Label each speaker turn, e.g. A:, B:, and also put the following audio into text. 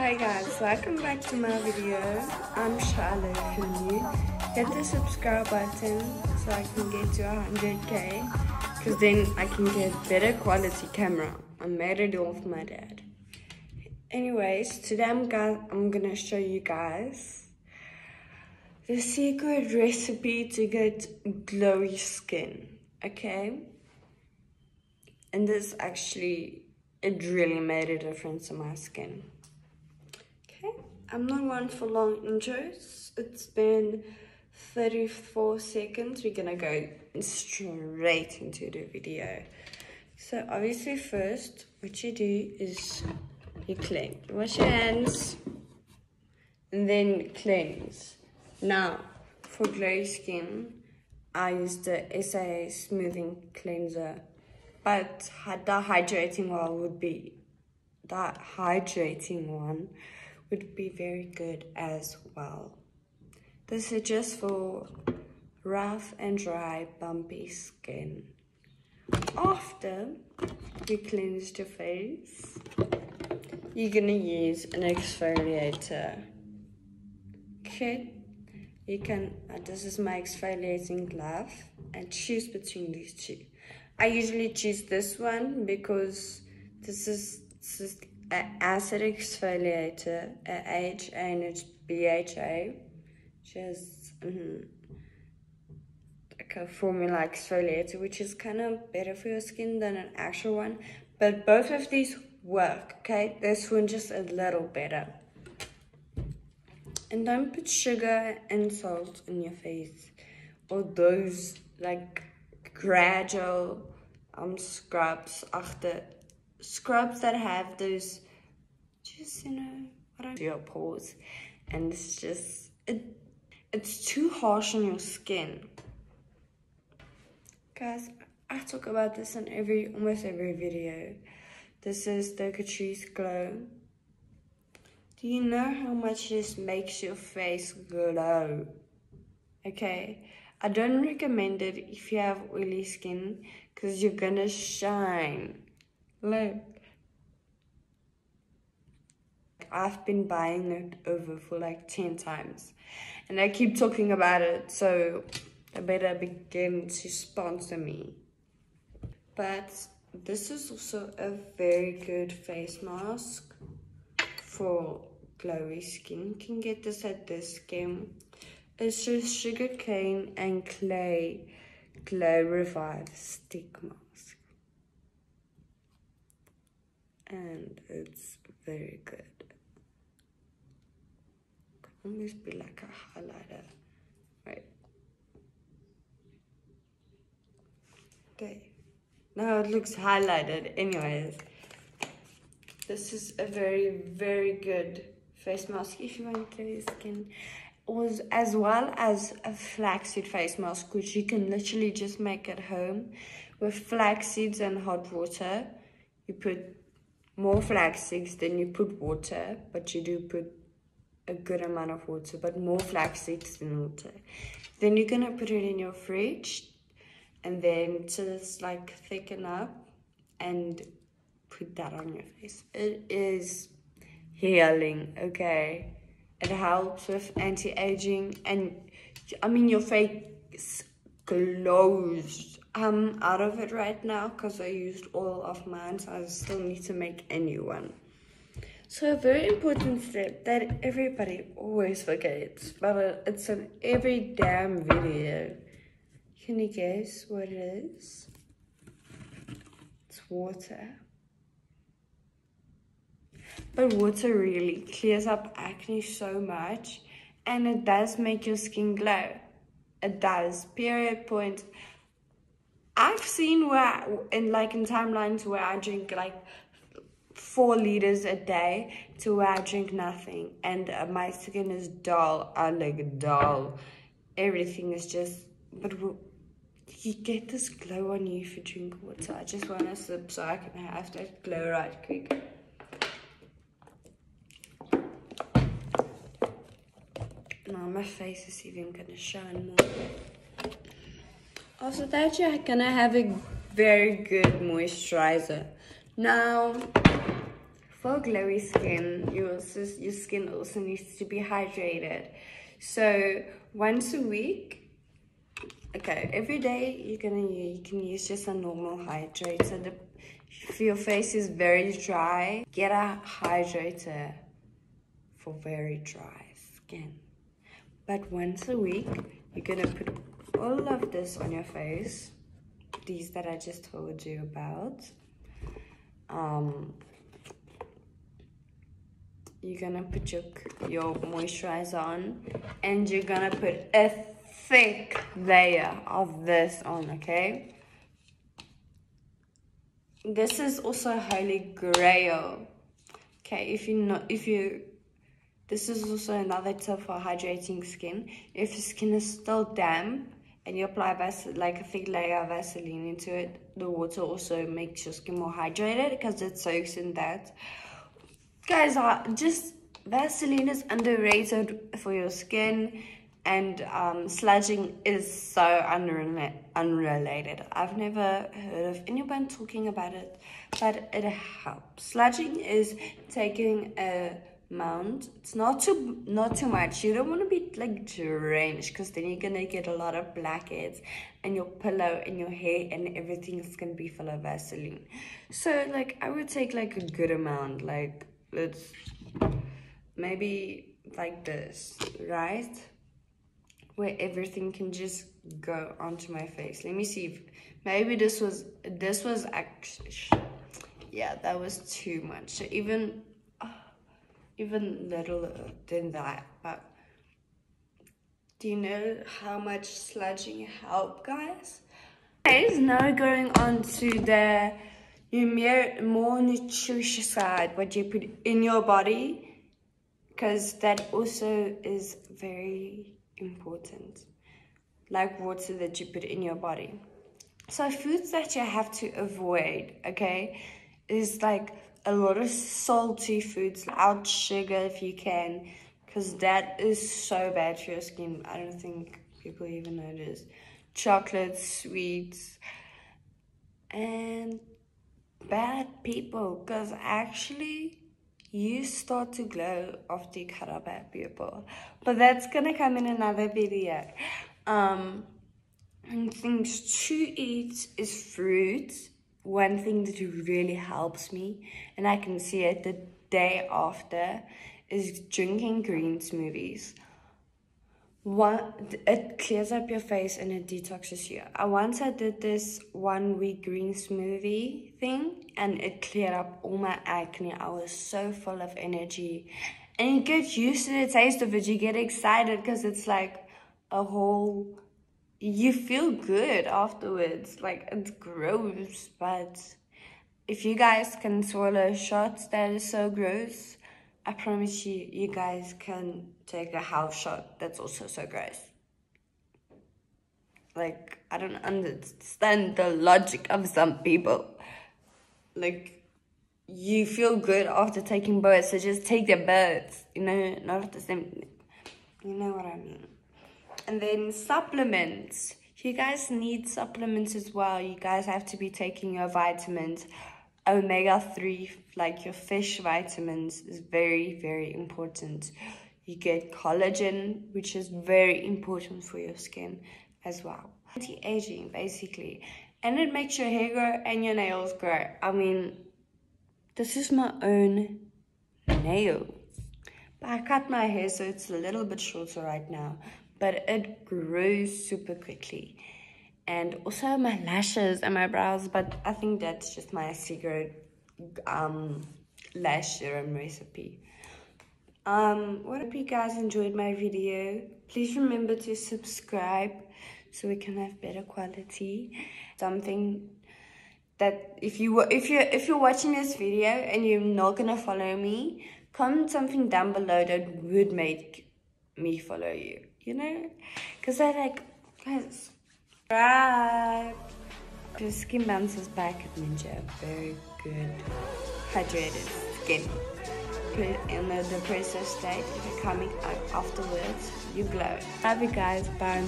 A: Hi guys, welcome back to my video. I'm Charlotte from you. Hit the subscribe button so I can get to 100k because then I can get better quality camera. I made it for my dad. Anyways, today I'm, I'm gonna show you guys the secret recipe to get glowy skin, okay? And this actually, it really made a difference in my skin. I'm not one for long intros. It's been 34 seconds. We're gonna go straight into the video. So obviously first, what you do is you clean. Wash your hands and then cleanse. Now, for glowy skin, I use the SAA Smoothing Cleanser. But the hydrating one would be, that hydrating one would be very good as well. This is just for rough and dry bumpy skin. After you cleanse your face, you're gonna use an exfoliator. Okay, you can, uh, this is my exfoliating glove and choose between these two. I usually choose this one because this is, this is acid exfoliator, AHA and it's BHA. Just mm -hmm, like a formula exfoliator, which is kind of better for your skin than an actual one. But both of these work, okay? This one just a little better. And don't put sugar and salt in your face or those like gradual um scrubs after scrubs that have those just you know what do your pores. And it's just it it's too harsh on your skin. Guys i talk about this in every almost every video. This is the Catrice glow. Do you know how much this makes your face glow? Okay I don't recommend it if you have oily skin because you're gonna shine. Look. I've been buying it over for like 10 times and I keep talking about it so I better begin to sponsor me. But this is also a very good face mask for glowy skin. You can get this at Dis-Chem. It's just sugar cane and clay glow revive stick mask and it's very good. Could almost be like a highlighter right. Okay. Now it looks highlighted. Anyways this is a very very good face mask. If you want to clear skin was as well as a flaxseed face mask which you can literally just make at home with flax seeds and hot water. You put more flax seeds than you put water but you do put a good amount of water but more flax seeds than water then you're gonna put it in your fridge and then just like thicken up and put that on your face it is healing okay it helps with anti-aging and I mean your face glows. I'm out of it right now because I used all of mine so I still need to make a new one. So a very important step that everybody always forgets, but it's in every damn video. Can you guess what it is? It's water. But water really clears up acne so much and it does make your skin glow. It does, period, point. I've seen where, in like in timelines where I drink like four liters a day to where I drink nothing and uh, my skin is dull. I like dull. Everything is just, but you get this glow on you if you drink water. I just want to sip so I can have that glow right quick. Now my face is even gonna shine more. Also that you're gonna have a very good moisturizer. Now, for glowy skin, your, your skin also needs to be hydrated. So once a week, okay, every day you're gonna you can use just a normal hydrator. The, if your face is very dry, get a hydrator for very dry skin. But once a week, you're gonna put all of this on your face. These that I just told you about. Um, you're gonna put your your moisturizer on and you're gonna put a thick layer of this on okay this is also holy grail okay if you not if you this is also another tip for hydrating skin if your skin is still damp and you apply like a thick layer of vaseline into it the water also makes your skin more hydrated because it soaks in that. Guys are just vaseline is underrated for your skin and um, sludging is so unrela unrelated. I've never heard of anyone talking about it but it helps. Sludging is taking a amount it's not too not too much you don't want to be like drenched because then you're gonna get a lot of blackheads and your pillow and your hair and everything is gonna be full of vaseline so like i would take like a good amount like let's maybe like this, right? Where everything can just go onto my face. Let me see if maybe this was this was actually yeah that was too much. So even even little than that, but do you know how much sludging help, guys? Guys, now going on to the more nutritious side, what you put in your body because that also is very important like water that you put in your body so foods that you have to avoid okay is like a lot of salty foods out sugar if you can because that is so bad for your skin i don't think people even notice chocolate sweets and bad people because actually you start to glow after you cut up bad people. But that's gonna come in another video. Um, and things to eat is fruit. One thing that really helps me, and I can see it the day after, is drinking green smoothies. One, it clears up your face and it detoxes you. I once I did this one week green smoothie thing and it cleared up all my acne. I was so full of energy. And you get used to the taste of it. You get excited because it's like a whole, you feel good afterwards. Like it's gross, but if you guys can swallow shots that is so gross, I promise you, you guys can take a half shot. That's also so gross. Like, I don't understand the logic of some people. Like, you feel good after taking both, so just take the both. You know, not at the same. You know what I mean. And then supplements. You guys need supplements as well. You guys have to be taking your vitamins. Omega-3 like your fish vitamins is very very important. You get collagen which is very important for your skin as well. Anti-aging basically. And it makes your hair grow and your nails grow. I mean this is my own nails but i cut my hair so it's a little bit shorter right now but it grows super quickly. And also my lashes and my brows but i think that's just my secret um lash serum recipe. Um what hope you guys enjoyed my video? Please remember to subscribe so we can have better quality. Something that if you if you if you're watching this video and you're not gonna follow me comment something down below that would make me follow you you know because i like guys Right. The skin bounces back at Ninja. Very good. Hydrated skin. In the, the state, if you're coming out afterwards, you glow. Love you guys. Bye.